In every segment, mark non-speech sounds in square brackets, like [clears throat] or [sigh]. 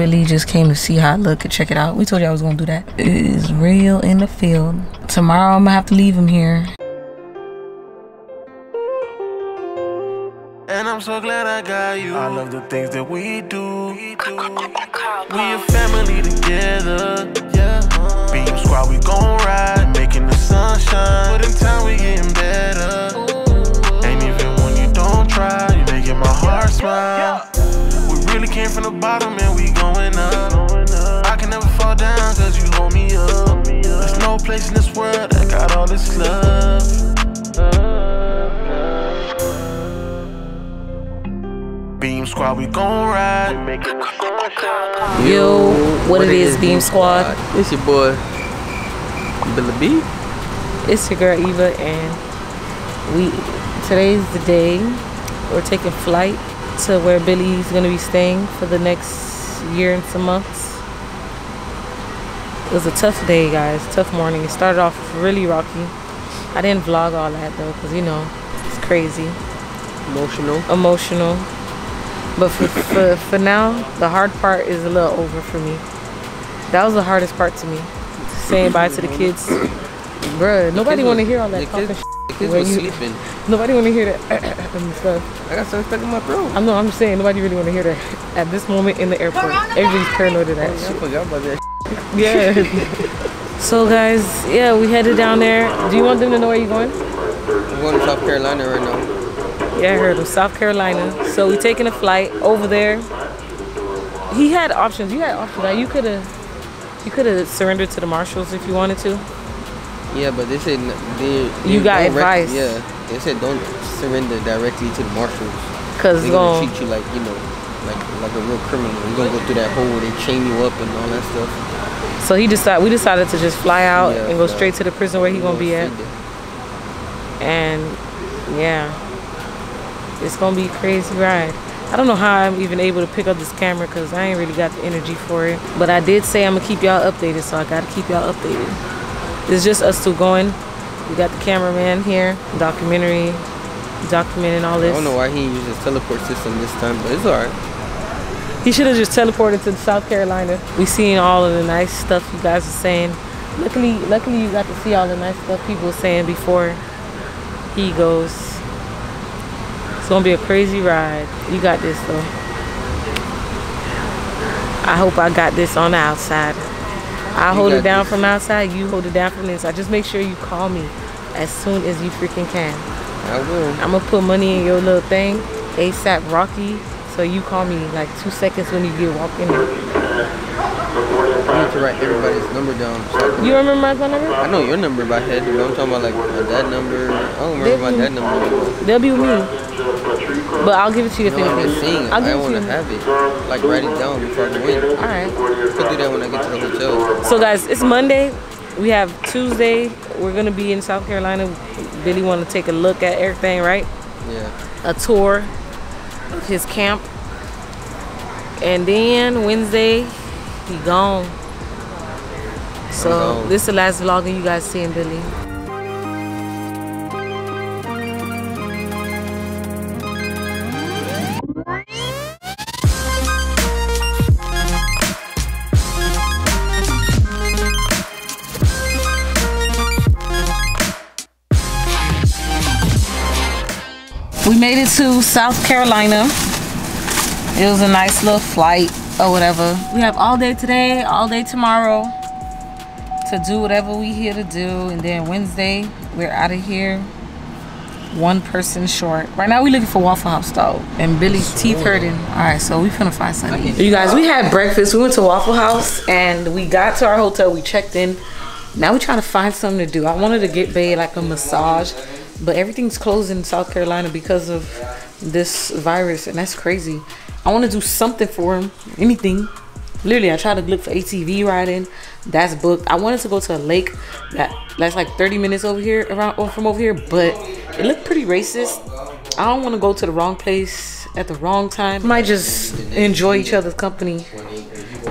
Billy just came to see how I look and check it out. We told you I was gonna do that. It is real in the field. Tomorrow I'm gonna have to leave him here. And I'm so glad I got you. I love the things that we do. We, a family together. Yeah. Beam squad, we gon' ride. Making the sunshine. But in time, we getting better. Ain't even when you don't try. You making my heart smile. We really came from the bottom and we going up. I can never fall down cause you hold me up. There's no place in this world that got all this love. Beam squad, we gon' ride. Yo, what, it is, Beam Squad? It's your boy, Billy B. It's your girl Eva, and we today's the day we're taking flight to where Billy's gonna be staying for the next year and some months. It was a tough day, guys. Tough morning. It started off really rocky. I didn't vlog all that though, cause you know it's crazy, Emotional. emotional. But for, for for now, the hard part is a little over for me. That was the hardest part to me. Saying bye to the kids. Bruh, nobody want to hear all that talking kids- shit. The kids when was you- sleeping. Nobody want to hear that [clears throat] and stuff. I got something stuck in my throat. I know, I'm just saying nobody really want to hear that at this moment in the airport. Everybody's paranoid of that oh, I forgot about that. [laughs] Yeah. so guys, yeah, we headed down there. Do you want them to know where you're going? I'm going to South Carolina right now. Yeah, I heard of South Carolina. So we're taking a flight over there. He had options. You had options. You could have, you could have surrendered to the marshals if you wanted to. Yeah, but they said n- they. You got advice. yeah, they said don't surrender directly to the marshals. Cause They're gonna treat you like you know, like like a real criminal. You're gonna go through that hole where they chain you up and all that stuff. so he decided. We decided to just fly out Yeah, and go straight to the prison where he gonna be at. There. and yeah it's gonna be a crazy ride i don't know how i'm even able to pick up this camera because i ain't really got the energy for it but i did say i'm gonna keep y'all updated so i gotta keep y'all updated it's just us two going we got the cameraman here documentary documenting all this. I don't know why he used his teleport system this time, but it's alright. he should have just teleported to south carolina we seen all of the nice stuff you guys are saying luckily luckily you got to see all the nice stuff people were saying before he goes It's gonna be a crazy ride. You got this though. I hope I got this on the outside. I hold it down this. from outside, you hold it down from inside. Just make sure you call me as soon as you freaking can. I will. I'm gonna put money in your little thing, ASAP Rocky. So you call me like two seconds when you get walking. Need to write everybody's number down. So You remember my phone number? I know your number by head, but I'm talking about like my dad number. I don't remember my dad number. They'll be with me. But I'll give it to you if No, I'm anything. just saying. I'll I give want to have it. Like write it down before I go in. Alright. Could do that when I get to the hotel. So guys, it's Monday. We have Tuesday. We're gonna be in South Carolina. Billy want to take a look at everything, right? Yeah. A tour of his camp. And then Wednesday, he gone. So this is the last vlog of you guys seeing Billy. We made it to South Carolina. It was a nice little flight or whatever. We have all day today, all day tomorrow to do whatever we here to do. And then Wednesday, we're out of here. One person short. Right now, we're looking for Waffle House though. And Billy's teeth hurting. All right, so we finna find something. You guys, we had breakfast. We went to Waffle House and we got to our hotel. We checked in. Now we trying to find something to do. I wanted to get Bay like a massage, but everything's closed in South Carolina because of this virus, and that's crazy. I want to do something for him, anything. Literally, I tried to look for ATV riding. That's booked. I wanted to go to a lake that that's like 30 minutes over here, around or from over here, but it looked pretty racist. I don't want to go to the wrong place at the wrong time. Might just enjoy each other's company.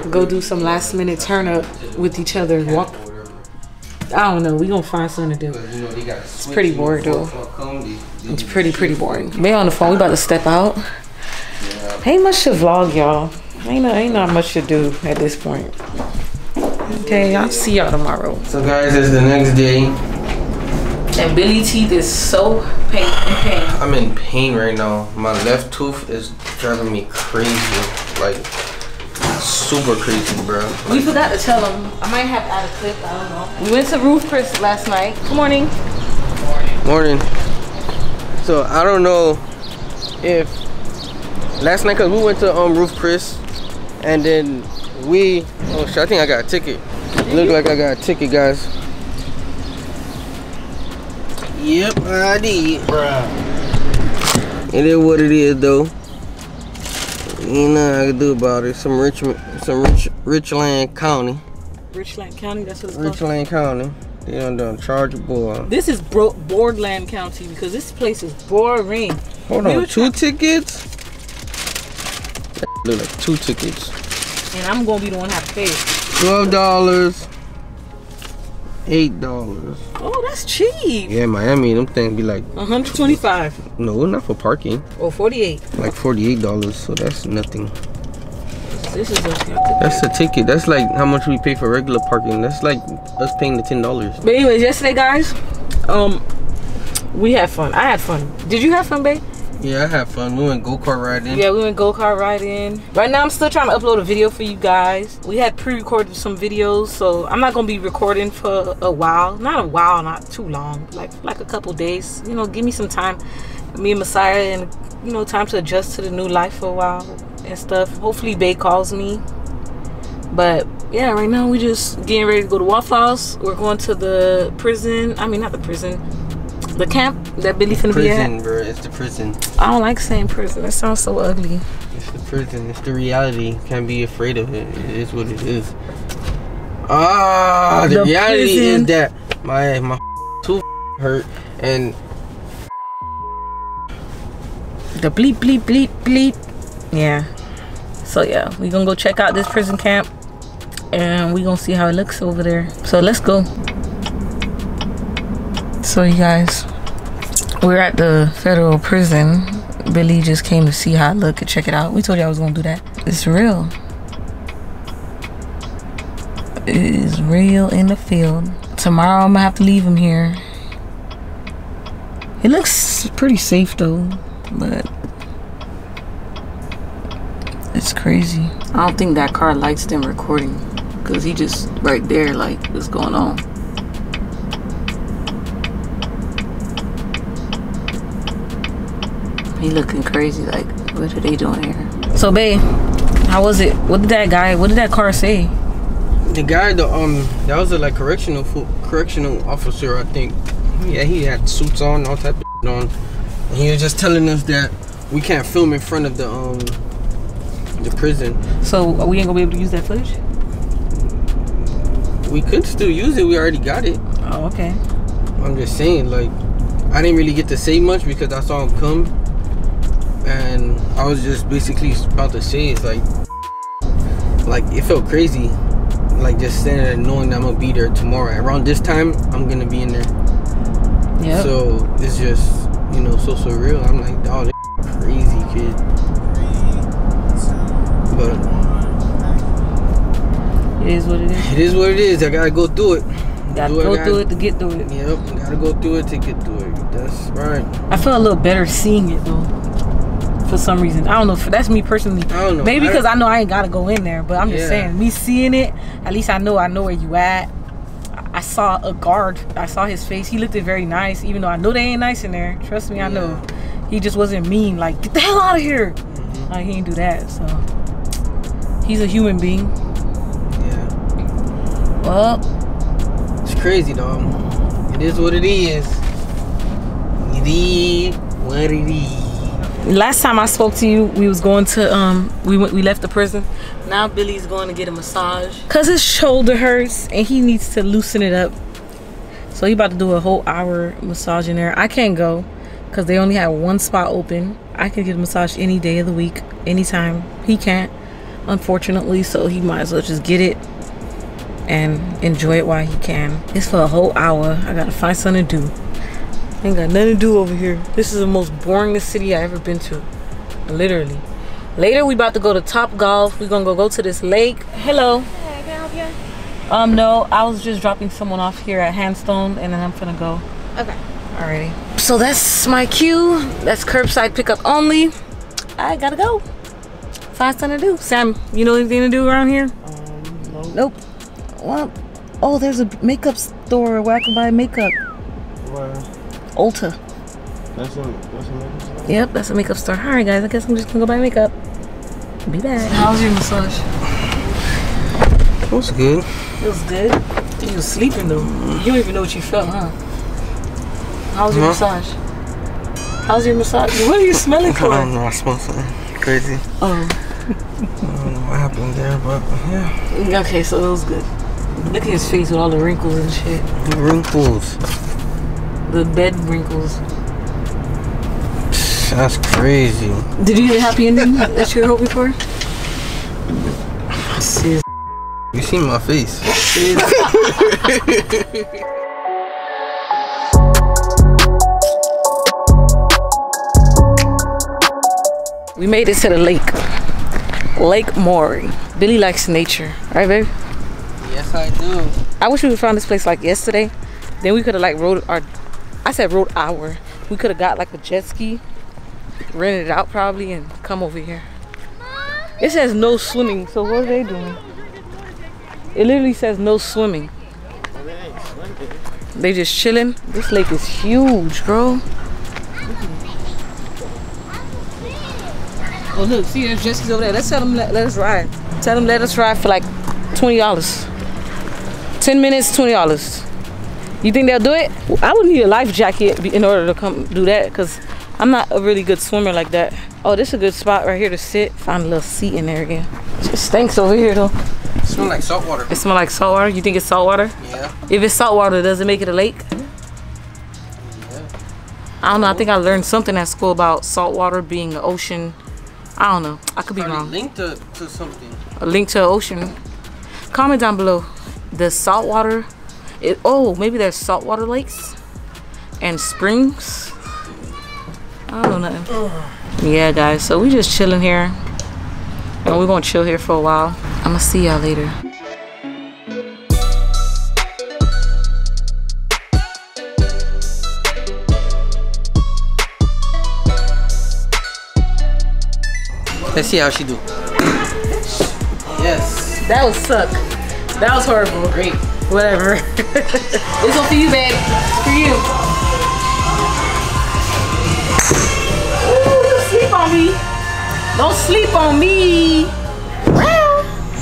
Go do some last minute turn up with each other and walk. I don't know. We gonna find something to do. It's pretty bored, though. It's pretty pretty boring. May on the phone. We about to step out. Ain't much to vlog, y'all. Ain't no, ain't not much to do at this point. Okay, I'll see y'all tomorrow. So guys, it's the next day. And Billy teeth is so pain pain. I'm in pain right now. My left tooth is driving me crazy. Like super crazy, bro. We forgot to tell them. I might have to add a clip. I don't know. We went to Ruth's Chris last night. Good morning. Morning. So I don't know if last night cause we went to um Ruth's Chris and then we oh shit, I think I got a ticket. Look like I got a ticket guys. Yep, I did. Bruh. It is what it is though. Ain't nothing I can do about it. Some rich some rich Richland County. Richland County, that's what it's called. Richland County. They done done charge boy. This is bro- Boardland County because this place is boring. Hold on, two tickets? Look like two tickets. And I'm gonna be the one have to pay. Twelve dollars. Eight dollars. Oh, that's cheap. Yeah, Miami, them things be like 125 no, not for parking. or 48. Like forty-eight dollars, so that's nothing. This is a. That's a ticket. That's like how much we pay for regular parking. That's like us paying the ten dollars. But anyways, yesterday, guys, um, we had fun. I had fun. Did you have fun, babe? Yeah, I had fun. We went go-kart riding. Yeah, we went go kart riding. Right now, I'm still trying to upload a video for you guys. We had pre-recorded some videos, so I'm not gonna be recording for a while. Not a while, not too long. Like like a couple days. You know, give me some time. Me and Messiah, and you know, time to adjust to the new life for a while and stuff. Hopefully, Bay calls me. But yeah, right now we're just getting ready to go to Waffle House. We're going to the prison. I mean, not the prison. The camp that Billy finna be at. Prison, bro. It's the prison. I don't like saying prison. That sounds so ugly. It's the prison. It's the reality. Can't be afraid of it. It is what it is. Ah, the, The reality prison. is that my my tooth hurt and The bleep bleep bleep bleep. Yeah. So yeah, we gonna go check out this prison camp, and we gonna see how it looks over there. So let's go. So you guys, we're at the federal prison. Billy just came to see how it look and check it out. We told you I was gonna do that. It's real. It is real in the field. Tomorrow I'm gonna have to leave him here. It looks pretty safe though, but it's crazy. I don't think that car likes them recording because he just right there, like, what's going on? He looking crazy, like, what are they doing here? So, babe, how was it? What did that guy, what did that car say? the guy the um that was a like correctional fo- correctional officer I think. Yeah, he had suits on, all type of on. And he was just telling us that we can't film in front of the um the prison. So, we ain't gonna be able to use that footage? We could still use it. We already got it. Oh, okay. I'm just saying, like, I didn't really get to say much because I saw him come, and I was just basically about to say it's like, like it felt crazy, like just standing there knowing that I'm gonna be there tomorrow around this time. I'm gonna be in there, Yep. so it's just you know so surreal. I'm like, dog, this crazy kid, but it is what it is. it is what it is. I gotta go through it. Gotta Do go gotta- through it to get through it. Yep, gotta go through it to get through it. That's right. I feel a little better seeing it though. For some reason, I don't know. If that's me personally. I don't know. Maybe because I know I ain't gotta go in there, but I'm just Yeah. saying, me seeing it, at least I know I know where you at. I- I saw a guard. I saw his face. He looked very nice, even though I know they ain't nice in there. Trust me, I know. He just wasn't mean. Like get the hell out of here. Mm-hmm. Like he didn't do that. So he's a human being. Yeah. Well, It's crazy, dog. It is what it is. It is what it is. Last time I spoke to you, we was going to um we went we left the prison. Now Billy's going to get a massage cuz his shoulder hurts and he needs to loosen it up. So he about to do a whole hour massage in there. I can't go cuz they only have one spot open. I can get a massage any day of the week, anytime. He can't unfortunately, so he might as well just get it and enjoy it while he can. It's for a whole hour. I got to find something to do. Ain't got nothing to do over here. This is the most boringest city I ever been to. Literally. Later, we about to go to Top Golf. We're gonna go go to this lake. Hello. Hey, can I help you? Um, no, I was just dropping someone off here at Handstone, and then I'm gonna go. Okay. Alrighty. So that's my cue. That's curbside pickup only. I gotta go. Find something to do. Sam, you know anything to do around here? Um, Nope. Well, oh, there's a makeup store where I can buy makeup. Well, Ulta. that's a that's a makeup Yep, that's a makeup store. All right, guys. I guess I'm just gonna go buy makeup. Be back. How was your massage? It was good. It was good. You was sleeping though. You don't even know what you felt, huh? How was your Huh? massage? How's your massage? What are you smelling I for? don't know. I smell something crazy. Oh, I don't know what happened there, but yeah. okay. So it was good. Look at his face with all the wrinkles and shit. The wrinkles. The bed wrinkles. That's crazy. Did you get a happy ending [laughs] that you were hoping for? Sis. You see my face. [laughs] We made it to the lake. Lake Murray. Billy likes nature. Right, babe? yes, I do. I wish we would found this place like yesterday. Then we could have like rode our I said rode our. We could have got like a jet ski, rented it out probably, and come over here. It says no swimming, so what are they doing? It literally says no swimming. They just chilling. This lake is huge, bro. Oh look, see there's jet skis over there. Let's tell them let, let us ride. Tell them let us ride for like twenty dollars. Ten minutes, twenty dollars. You think they'll do it? I would need a life jacket in order to come do that because I'm not a really good swimmer like that. Oh, this is a good spot right here to sit. Find a little seating area. It just stinks over here though. smell like salt water. It smells like salt water. You think it's salt water? Yeah. If it's salt water, does it make it a lake? Yeah. I don't know. I think I learned something at school about salt water being an ocean. I don't know. I could be Probably wrong. linked to, to something. a link to the ocean. Comment down below. The saltwater. It oh maybe there's saltwater lakes and springs. I don't know nothing. Yeah, guys. So we just chilling here, and we're gonna chill here for a while. I'm gonna see y'all later. Let's see how she do. [coughs] Yes. That was suck. That was horrible. Great. Whatever. [laughs] it's on for you, babe. It's for you. Ooh, don't sleep on me. Don't sleep on me.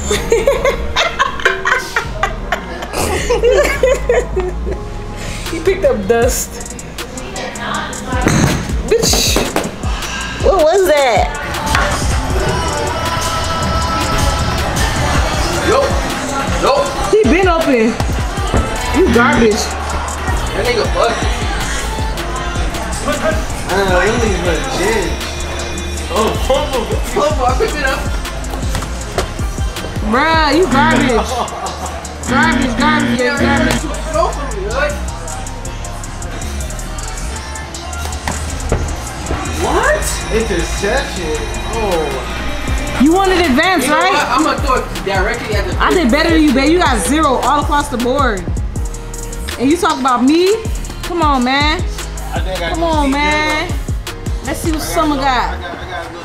[laughs] he picked up dust. Bitch. What was that? Open. You garbage. That nigga busted. Ah, them niggas legit. Oh, fumble. Fumble. I picked it up. Bruh, you garbage. garbage, garbage, yeah, garbage. Go for me, like. What? Interception. Oh. You wanted advance, You know what? right? I'm gonna throw it directly at the. I did better than you, babe. You got zero all across the board. And you talk about me? Come on, man. Come on, man. Let's see what Summer got.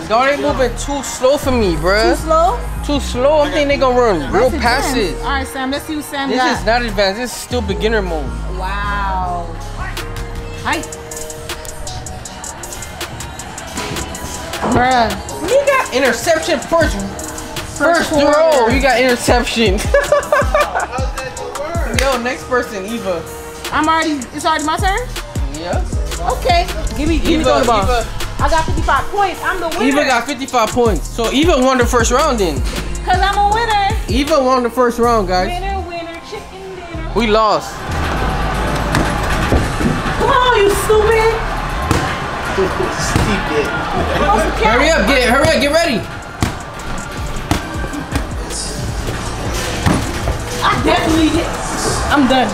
Dog, they moving too slow for me, bro. Too slow? Too slow. I'm thinking they gonna run real That's passes. All right, Sam. Let's see what Sam This got. This is not advanced. This is still beginner mode. Wow. Hi. Bruh. You got interception first. First throw, you got interception. [laughs] Yo, next person, Eva. I'm already, it's already my turn? Yeah. Okay. Give me, give me Eva, the ball. Eva, I got 55 points. I'm the winner. Eva got 55 points. So Eva won the first round then. Cause I'm a winner. Eva won the first round, guys. Winner, winner, chicken dinner. We lost. Come on, you stupid. [laughs] Hurry up, get hurry up, get ready. I definitely hit. I'm done.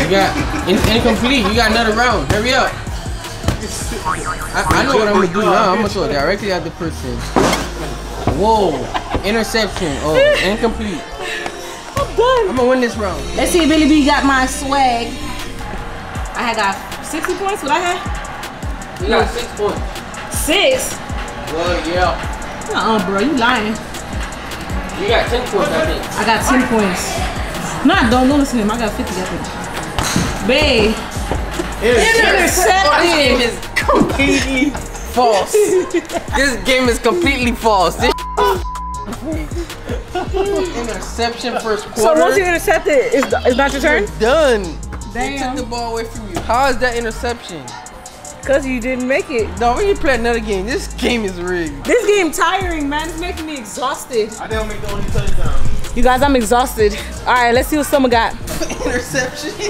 You got in- incomplete. You got another round. Hurry up. I, I know what I'm gonna do now. I'm gonna throw it directly at the person. Whoa. Interception. Oh, incomplete. I'm done. I'm gonna win this round. Let's see if Billy B got my swag. I had got 60 points. What I had? You got six points. Six. Well, yeah. Uh-uh, bro. You lying. You got 10 points, I think. I got 10 points. Nah, don't, don't listen to him. I got 50 I think. Babe. Intercepted. This game is completely false. this game is completely false. This interception first quarter. So once you intercept it, it's, it's not your turn? done. They took the ball away from you. How is that interception? Because you didn't make it. No, we need to play another game. This game is rigged. This game tiring, man. It's making me exhausted. I didn't make the only touchdown. You guys, I'm exhausted. All right, let's see what someone got. [laughs] interception. [laughs]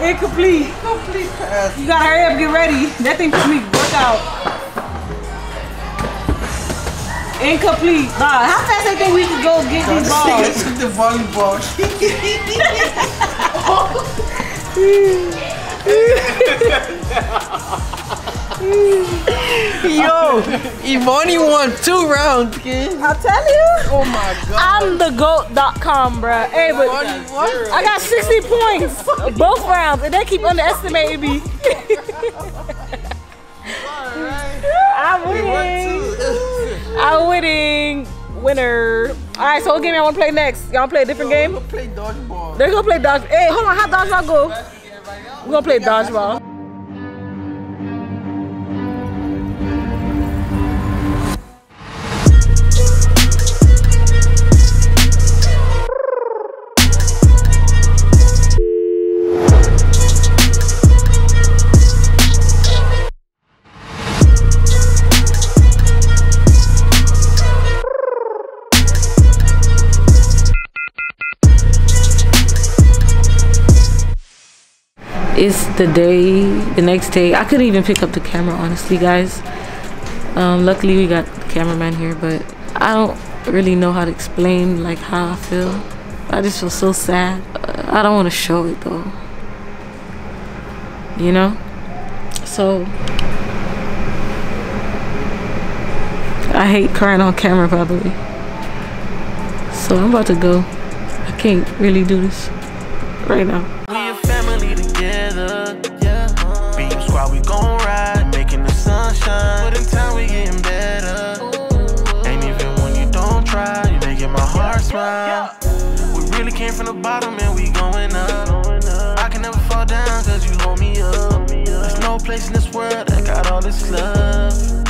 Incomplete. Complete pass. You gotta hurry up, get ready. That thing for me work out. Incomplete. Nah, how fast they think we can go get these balls? took the volleyball. [laughs] [laughs] Yo, Evanie won two rounds, kid. I'll tell you. Oh my god. I'm the goat.com, bruh. Hey, but Evanie won. I got 60 points both rounds, and they keep underestimating me. I'm winning. [laughs] I'm winning. Winner. All right, so what game y'all want to play next? Y'all play a different game? We'll play dodgeball. They're gonna play dodge. Hey, hold on, how dodgeball go? We're gonna play dodgeball. It's the day, the next day. I couldn't even pick up the camera, honestly, guys. Um, luckily, we got the cameraman here, but I don't really know how to explain like how I feel. I just feel so sad. I don't want to show it though. You know? So I hate crying on camera, by the way. So I'm about to go. I can't really do this right now. From the bottom and we going up. I can never fall down cause you hold me up. There's no place in this world that got all this love.